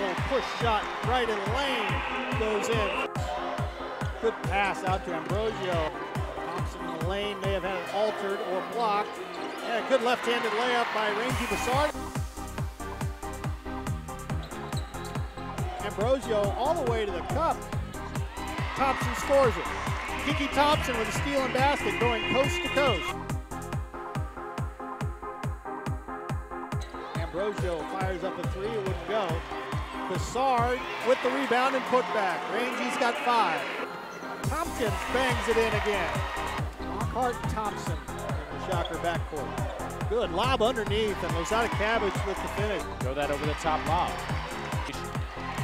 little push shot right in the lane. Goes in. Good pass out to Ambrosio. Thompson in the lane may have had it altered or blocked. And a good left-handed layup by Rangi Bessard. Ambrosio all the way to the cup. Thompson scores it. Kiki Thompson with a steal and basket going coast to coast. Ambrosio fires up a three, it wouldn't go. Bessard with the rebound and putback. Rangi's got five. Tompkins bangs it in again. Lockhart Thompson in the shocker backcourt. Good lob underneath, and Lozada Cabbage with the finish. Throw that over the top lob.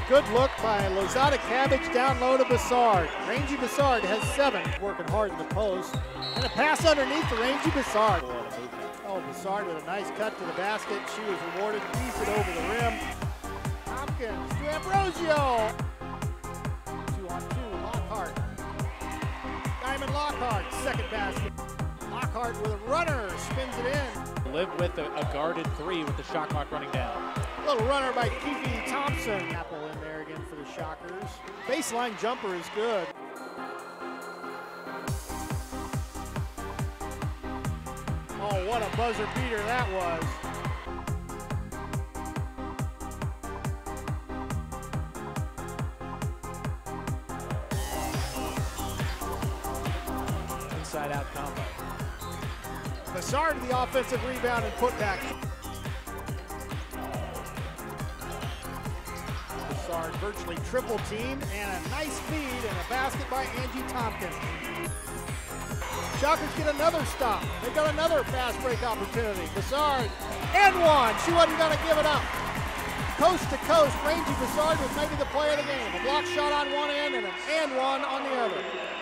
Good look by Lozada Cabbage down low to Bessard. Rangi Bessard has seven, working hard in the post. And a pass underneath to Rangi Bessard. Oh, Bessard with a nice cut to the basket. She was rewarded, Lockhart, second basket. Lockhart with a runner, spins it in. Live with a, a guarded three with the shot clock running down. Little runner by Kiki Thompson. Apple in there again for the Shockers. Baseline jumper is good. Oh, what a buzzer beater that was. Inside out combo. Bessard the offensive rebound and putback. Bessard virtually triple team and a nice feed and a basket by Angie Tompkins. Shockers get another stop. They got another fast break opportunity. Bessard and one. She wasn't going to give it up. Coast to coast, Rangi Bessard was maybe the play of the game. A block shot on one end and an and one on the other.